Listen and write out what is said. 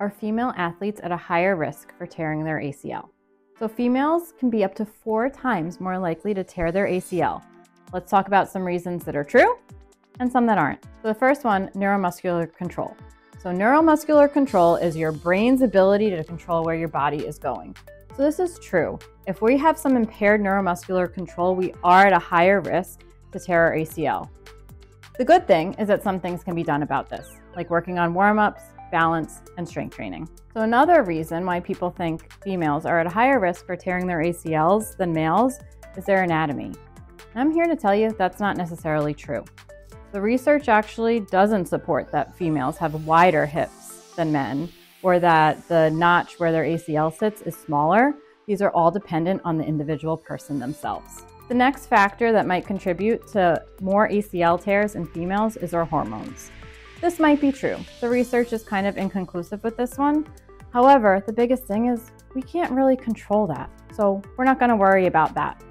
are female athletes at a higher risk for tearing their ACL. So, females can be up to four times more likely to tear their ACL. Let's talk about some reasons that are true and some that aren't. So, the first one neuromuscular control. So, neuromuscular control is your brain's ability to control where your body is going. So, this is true. If we have some impaired neuromuscular control, we are at a higher risk to tear our ACL. The good thing is that some things can be done about this, like working on warm ups, balance, and strength training. So, another reason why people think females are at higher risk for tearing their ACLs than males is their anatomy. I'm here to tell you that's not necessarily true. The research actually doesn't support that females have wider hips than men or that the notch where their ACL sits is smaller. These are all dependent on the individual person themselves. The next factor that might contribute to more ACL tears in females is our hormones. This might be true. The research is kind of inconclusive with this one. However, the biggest thing is we can't really control that. So we're not going to worry about that.